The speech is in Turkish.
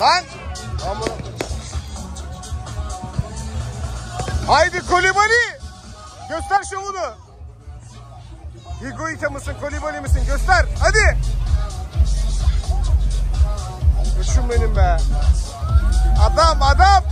Lan. Haydi Kolibali. Göster şovunu. Higuita mısın, Kolibali misin? Göster. Hadi. Kuşum benim be. Adam, adam.